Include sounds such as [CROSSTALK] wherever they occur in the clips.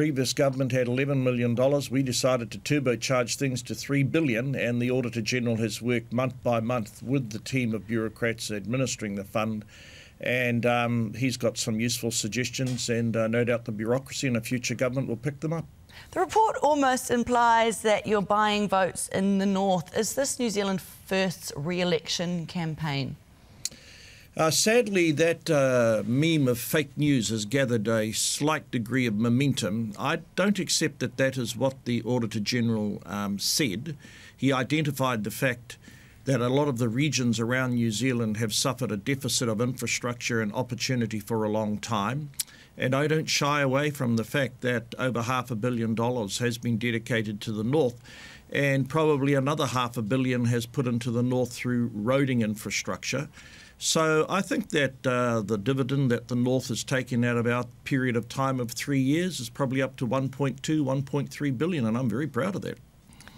previous government had $11 million. We decided to turbocharge things to 3 billion, and the Auditor General has worked month by month with the team of bureaucrats administering the fund. And um, he's got some useful suggestions, and uh, no doubt the bureaucracy in a future government will pick them up. The report almost implies that you're buying votes in the north. Is this New Zealand First's re election campaign? Uh, sadly, that uh, meme of fake news has gathered a slight degree of momentum. I don't accept that that is what the Auditor General um, said. He identified the fact that a lot of the regions around New Zealand have suffered a deficit of infrastructure and opportunity for a long time. And I don't shy away from the fact that over half a billion dollars has been dedicated to the north, and probably another half a billion has put into the north through roading infrastructure. So I think that uh, the dividend that the North has taken out of our period of time of three years is probably up to 1.2, 1.3 billion, and I'm very proud of that.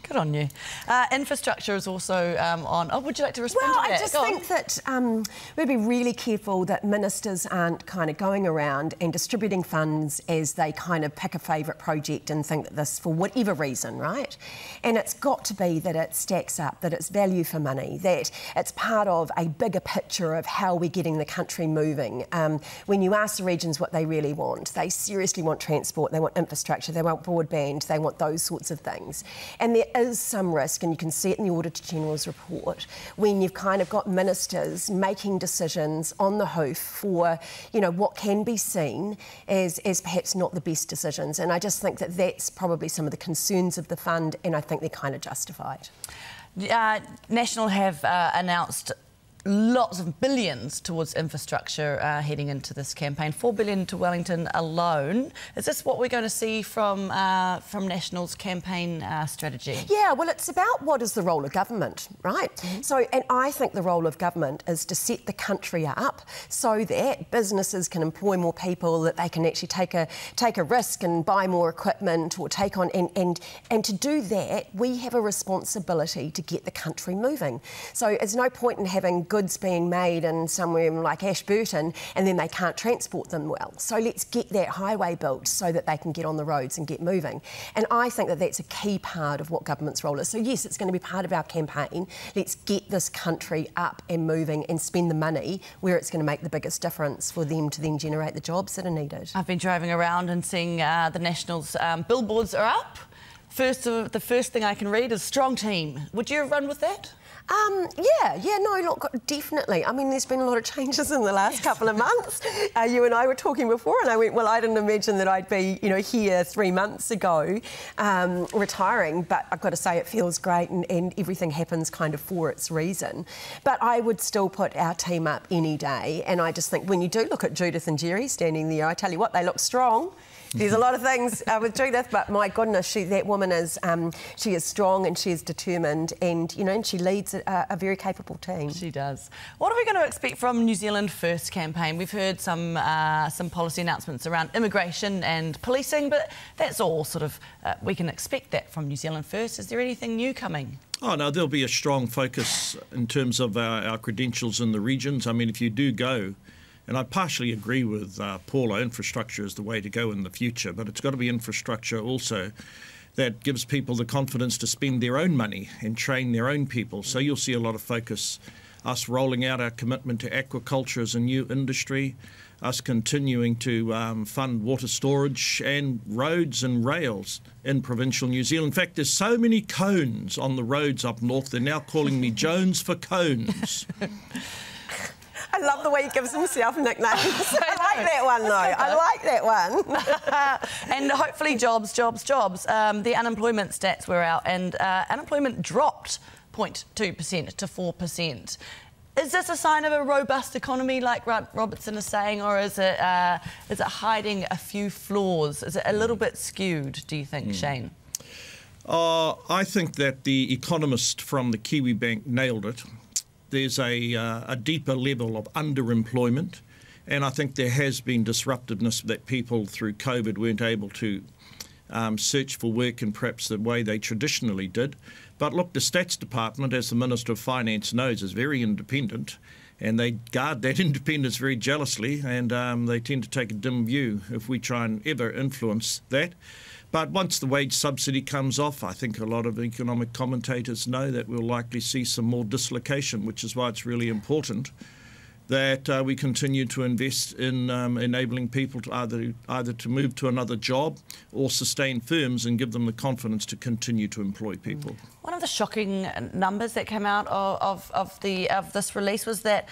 Good on you. Uh, infrastructure is also um, on. Oh, would you like to respond well, to that? I just Go think on. that um, we'd be really careful that ministers aren't kind of going around and distributing funds as they kind of pick a favourite project and think that this, for whatever reason, right? And it's got to be that it stacks up, that it's value for money, that it's part of a bigger picture of how we're getting the country moving. Um, when you ask the regions what they really want, they seriously want transport, they want infrastructure, they want broadband, they want those sorts of things. And there is some risk, and you can see it in the Auditor General's report, when you've kind of got ministers making decisions on the hoof for, you know, what can be seen as, as perhaps not the best decisions. And I just think that that's probably some of the concerns of the fund, and I think they're kind of justified. Uh, National have uh, announced lots of billions towards infrastructure uh, heading into this campaign. Four billion to Wellington alone. Is this what we're going to see from uh, from National's campaign uh, strategy? Yeah, well, it's about what is the role of government, right? Mm -hmm. So, and I think the role of government is to set the country up so that businesses can employ more people, that they can actually take a take a risk and buy more equipment or take on and and and to do that, we have a responsibility to get the country moving. So, there's no point in having goods being made in somewhere like Ashburton and then they can't transport them well. So let's get that highway built so that they can get on the roads and get moving. And I think that that's a key part of what government's role is. So yes, it's going to be part of our campaign. Let's get this country up and moving and spend the money where it's going to make the biggest difference for them to then generate the jobs that are needed. I've been driving around and seeing uh, the Nationals um, billboards are up. First, the first thing I can read is strong team. Would you run with that? Um, yeah, yeah, no, look, definitely. I mean, there's been a lot of changes in the last yes. couple of months. [LAUGHS] Uh, you and I were talking before, and I went, well, I didn't imagine that I'd be, you know, here three months ago, um, retiring. But I've got to say, it feels great, and, and everything happens kind of for its reason. But I would still put our team up any day, and I just think when you do look at Judith and Gerry standing there, I tell you what, they look strong. There's a lot of things uh, with Judith, but my goodness, she, that woman is um, she is strong and she is determined, and you know, and she leads a, a, very capable team. She does. What are we going to expect from New Zealand First campaign? We've heard some uh, some policy announcements around immigration and policing, but that's all sort of uh, we can expect that from New Zealand First. Is there anything new coming? Oh, no, there'll be a strong focus in terms of our, our credentials in the regions. I mean, if you do go and I partially agree with uh, Paula, infrastructure is the way to go in the future, but it's got to be infrastructure also that gives people the confidence to spend their own money and train their own people. So you'll see a lot of focus, us rolling out our commitment to aquaculture as a new industry, us continuing to um, fund water storage and roads and rails in provincial New Zealand. In fact, there's so many cones on the roads up north, they're now calling me [LAUGHS] Jones for cones. [LAUGHS] I love the way he gives himself nicknames. [LAUGHS] I like that one, though. I like that one. and hopefully, jobs, jobs, jobs. Um, the unemployment stats were out, and uh, unemployment dropped 0.2% to 4%. Is this a sign of a robust economy, like Robertson is saying, or is it uh, is it hiding a few flaws? Is it a little bit skewed? Do you think, mm. Shane? Uh, I think that the economist from the Kiwi Bank nailed it there's a, uh, a deeper level of underemployment. And I think there has been disruptiveness that people through COVID weren't able to um, search for work in perhaps the way they traditionally did. But look, the Stats Department, as the Minister of Finance knows, is very independent. and they guard that [LAUGHS] independence very jealously, and um, they tend to take a dim view if we try and ever influence that. But once the wage subsidy comes off, I think a lot of economic commentators know that we'll likely see some more dislocation, which is why it's really important that uh, we continue to invest in um, enabling people to either either to move to another job or sustain firms and give them the confidence to continue to employ people. One of the shocking numbers that came out of, of, of the of this release was that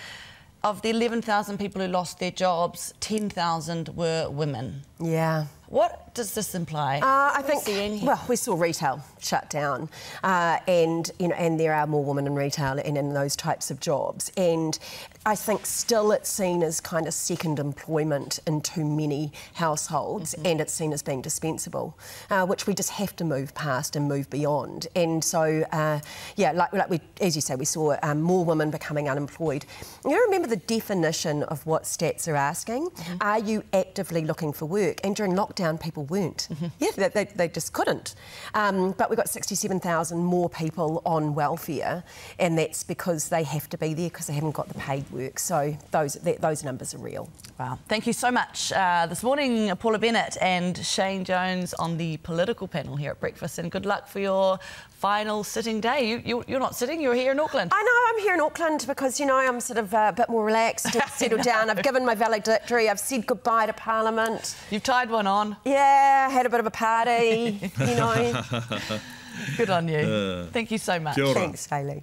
of the 11,000 people who lost their jobs, 10,000 were women. Yeah. What does this imply? Uh, I think well, we saw retail shut down, uh, and you know, and there are more women in retail and in those types of jobs, and I think still it's seen as kind of second employment in too many households, mm-hmm. and it's seen as being dispensable, uh, which we just have to move past and move beyond. And so, uh, yeah, like, like we, as you say, we saw um, more women becoming unemployed. You remember the definition of what stats are asking? Mm-hmm. Are you actively looking for work? And during lockdown lockdown, people weren't. Mm-hmm. Yeah, they, they, they, just couldn't. Um, but we've got 67,000 more people on welfare, and that's because they have to be there because they haven't got the paid work. So those, those numbers are real. Wow. Thank you so much uh, this morning, Paula Bennett and Shane Jones on the political panel here at Breakfast, and good luck for your final sitting day. You, you, you're not sitting, you're here in Auckland. I know, I'm here in Auckland because, you know, I'm sort of uh, a bit more relaxed, settled down. I've given my valedictory, I've said goodbye to Parliament. You've tied one on. Yeah, had a bit of a party, you know. [LAUGHS] Good on you. [LAUGHS] Uh, Thank you so much. Thanks, Hayley.